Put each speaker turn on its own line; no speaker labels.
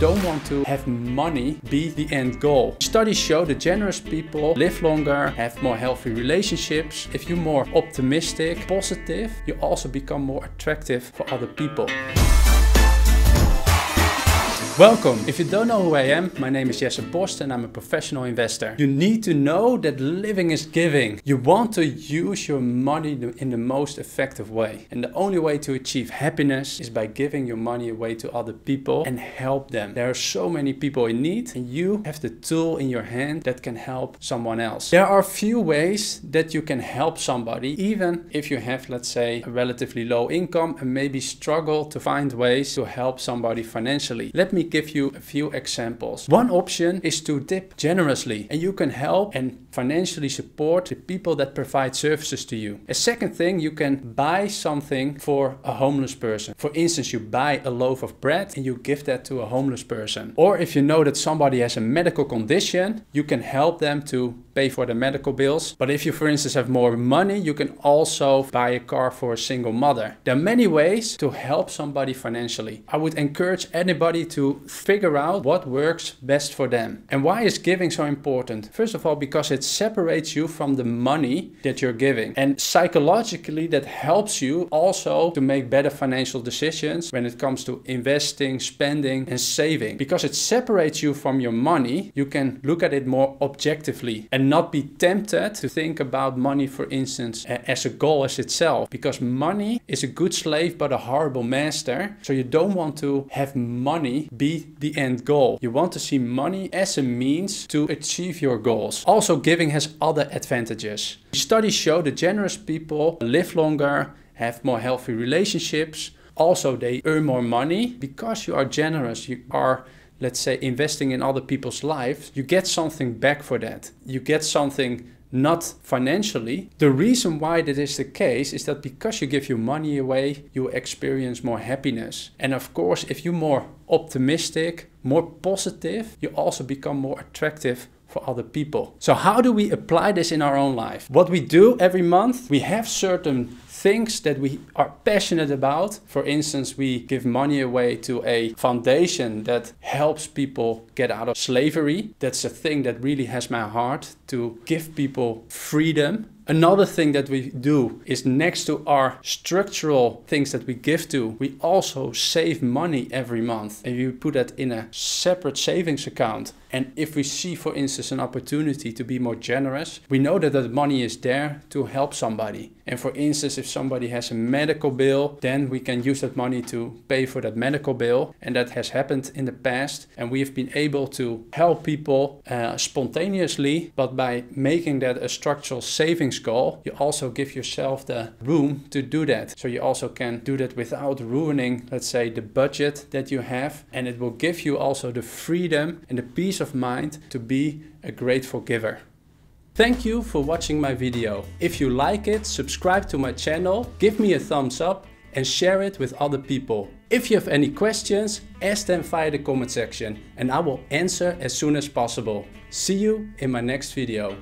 don't want to have money be the end goal. Studies show that generous people live longer, have more healthy relationships. If you're more optimistic, positive, you also become more attractive for other people. Welcome! If you don't know who I am, my name is Jesse Borst and I'm a professional investor. You need to know that living is giving. You want to use your money in the most effective way. And the only way to achieve happiness is by giving your money away to other people and help them. There are so many people in need and you have the tool in your hand that can help someone else. There are few ways that you can help somebody even if you have, let's say, a relatively low income and maybe struggle to find ways to help somebody financially. Let me give you a few examples. One option is to tip generously and you can help and financially support the people that provide services to you. A second thing, you can buy something for a homeless person. For instance, you buy a loaf of bread and you give that to a homeless person. Or if you know that somebody has a medical condition, you can help them to pay for the medical bills. But if you, for instance, have more money, you can also buy a car for a single mother. There are many ways to help somebody financially. I would encourage anybody to figure out what works best for them. And why is giving so important? First of all, because it separates you from the money that you're giving. And psychologically, that helps you also to make better financial decisions when it comes to investing, spending, and saving. Because it separates you from your money, you can look at it more objectively and not be tempted to think about money, for instance, as a goal as itself. Because money is a good slave but a horrible master. So you don't want to have money be the end goal. You want to see money as a means to achieve your goals. Also, giving has other advantages. Studies show that generous people live longer, have more healthy relationships. Also, they earn more money because you are generous. You are let's say investing in other people's lives, you get something back for that. You get something not financially. The reason why that is the case is that because you give your money away, you experience more happiness. And of course, if you're more optimistic, more positive, you also become more attractive for other people. So how do we apply this in our own life? What we do every month, we have certain things that we are passionate about. For instance, we give money away to a foundation that helps people get out of slavery. That's a thing that really has my heart to give people freedom Another thing that we do is next to our structural things that we give to, we also save money every month. And we put that in a separate savings account. And if we see, for instance, an opportunity to be more generous, we know that that money is there to help somebody. And for instance, if somebody has a medical bill, then we can use that money to pay for that medical bill. And that has happened in the past. And we have been able to help people uh, spontaneously, but by making that a structural savings goal, you also give yourself the room to do that. So you also can do that without ruining, let's say, the budget that you have. And it will give you also the freedom and the peace of mind to be a grateful giver. Thank you for watching my video. If you like it, subscribe to my channel, give me a thumbs up and share it with other people. If you have any questions, ask them via the comment section and I will answer as soon as possible. See you in my next video.